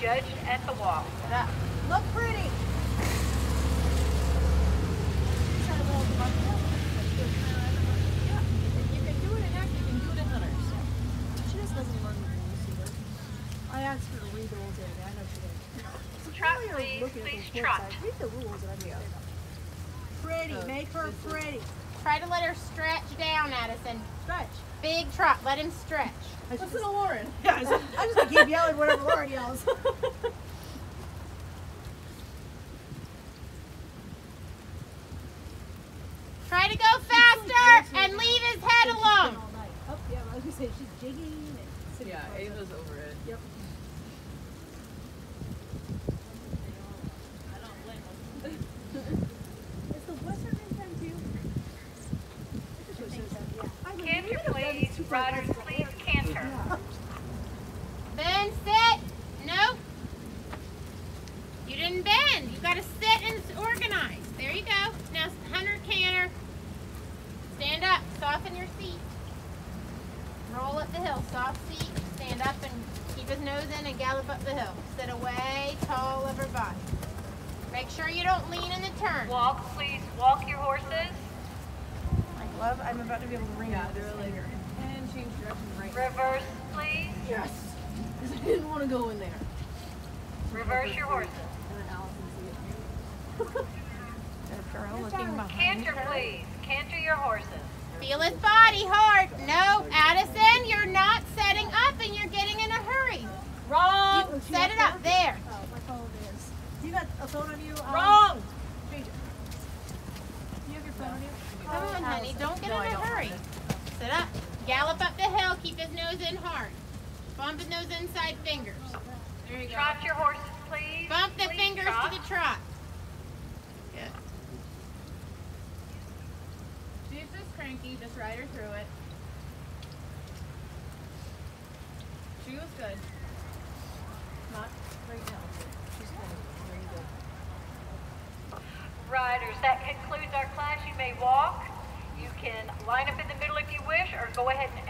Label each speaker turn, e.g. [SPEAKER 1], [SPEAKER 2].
[SPEAKER 1] judged at the walk.
[SPEAKER 2] That- Look pretty.
[SPEAKER 3] You can do it in Heck, you can do it in
[SPEAKER 2] She just doesn't learn when you. I asked her to read the rules the other day. I know she did.
[SPEAKER 1] Trot,
[SPEAKER 2] While you're
[SPEAKER 1] please.
[SPEAKER 2] looking at
[SPEAKER 1] Please
[SPEAKER 2] those
[SPEAKER 1] trot.
[SPEAKER 2] websites, Read the rules and everything. Pretty. Uh, Make her pretty.
[SPEAKER 4] Try to let her stretch down, Addison.
[SPEAKER 2] Stretch.
[SPEAKER 4] Big trot. Let him stretch.
[SPEAKER 2] I should
[SPEAKER 3] Listen to Lauren.
[SPEAKER 2] Yeah, I just, I just keep yelling whatever Lauren yells.
[SPEAKER 4] Try to go faster and leave his head alone.
[SPEAKER 2] All night. Oh, yeah, I was gonna say she's jigging and sitting
[SPEAKER 3] Yeah,
[SPEAKER 2] across
[SPEAKER 3] Ava's over it.
[SPEAKER 2] Yep. Is the Western in time too? I think so, yeah. I would
[SPEAKER 1] Canter,
[SPEAKER 2] really have done
[SPEAKER 1] please.
[SPEAKER 2] these two
[SPEAKER 1] Riders,
[SPEAKER 2] podcasts
[SPEAKER 1] please
[SPEAKER 2] together.
[SPEAKER 1] canter.
[SPEAKER 2] Yeah.
[SPEAKER 4] Then sit. Nope. You didn't bend. You gotta sit and organize. There you go. Now, Hunter Canter. Stand up. Soften your seat. Roll up the hill. Soft seat. Stand up and keep his nose in and gallop up the hill. Sit away, tall of her body. Make sure you don't lean in the turn.
[SPEAKER 1] Walk, please. Walk your horses.
[SPEAKER 2] My glove, I'm about to be able to ring
[SPEAKER 3] Yeah,
[SPEAKER 2] it.
[SPEAKER 3] they're like, and change direction right
[SPEAKER 1] Reverse, please.
[SPEAKER 2] Yes. Because I didn't want to go in there.
[SPEAKER 1] Reverse your horses.
[SPEAKER 3] And then Allison see it.
[SPEAKER 2] Farrell looking behind
[SPEAKER 1] Canter,
[SPEAKER 2] her.
[SPEAKER 1] please. Canter your horses.
[SPEAKER 4] Feel his body hard. No, Addison, you're not setting up and you're getting in a hurry.
[SPEAKER 3] Wrong!
[SPEAKER 2] She
[SPEAKER 4] Set it up there.
[SPEAKER 2] Oh, my phone is. You got a phone on you? Um,
[SPEAKER 3] Wrong!
[SPEAKER 2] Change it. You have your phone on you?
[SPEAKER 4] Come on, honey, don't get
[SPEAKER 2] No,
[SPEAKER 4] in a hurry. Sit up. Gallop up the hill. Keep his nose in hard. Bump those inside fingers. There you go.
[SPEAKER 1] Trot your horses, please.
[SPEAKER 4] Bump the
[SPEAKER 1] Please
[SPEAKER 4] fingers
[SPEAKER 1] trot.
[SPEAKER 4] to the trot. Good.
[SPEAKER 3] She's just cranky, just ride her through it. She was good. Not right now, but she's kind of very good.
[SPEAKER 1] Riders, that concludes our class. You may walk. You can line up in the middle if you wish, or go ahead and